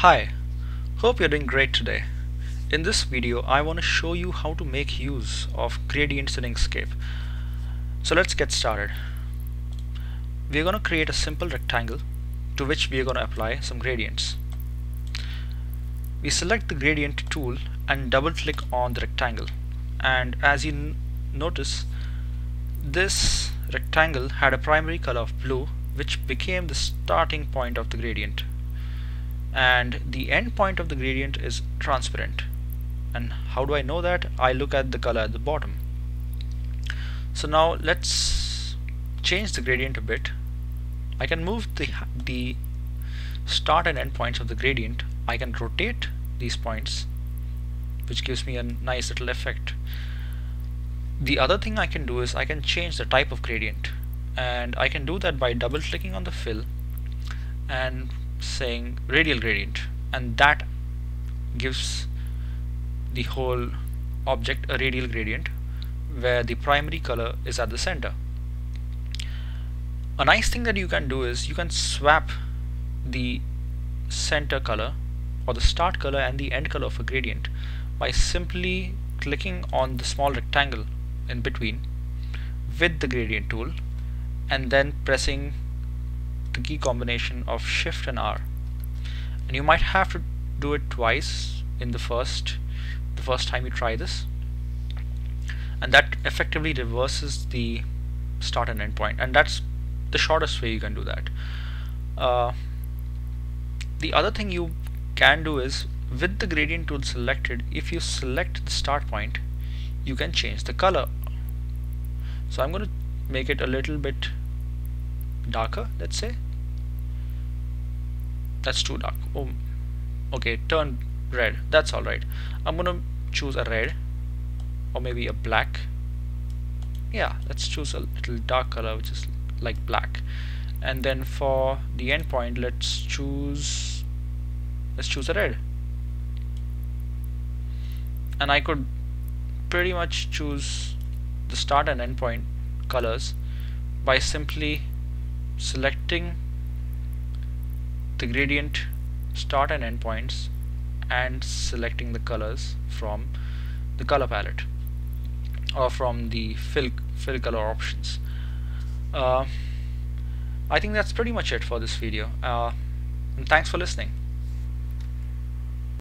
Hi, hope you're doing great today. In this video I want to show you how to make use of gradients in Inkscape. So let's get started. We're going to create a simple rectangle to which we're going to apply some gradients. We select the gradient tool and double click on the rectangle and as you notice this rectangle had a primary color of blue which became the starting point of the gradient and the end point of the gradient is transparent. And how do I know that? I look at the color at the bottom. So now let's change the gradient a bit. I can move the the start and end points of the gradient. I can rotate these points which gives me a nice little effect. The other thing I can do is I can change the type of gradient. And I can do that by double clicking on the fill and saying radial gradient and that gives the whole object a radial gradient where the primary color is at the center. A nice thing that you can do is you can swap the center color or the start color and the end color of a gradient by simply clicking on the small rectangle in between with the gradient tool and then pressing the key combination of shift and R. And you might have to do it twice in the first the first time you try this. And that effectively reverses the start and end point and that's the shortest way you can do that. Uh, the other thing you can do is with the gradient tool selected if you select the start point you can change the color. So I'm going to make it a little bit darker let's say that's too dark. Oh okay turn red. That's alright I'm gonna choose a red or maybe a black. Yeah let's choose a little dark color which is like black. And then for the endpoint let's choose let's choose a red. And I could pretty much choose the start and endpoint colors by simply selecting the gradient start and end points and selecting the colors from the color palette or from the fill, fill color options. Uh, I think that's pretty much it for this video. Uh, and thanks for listening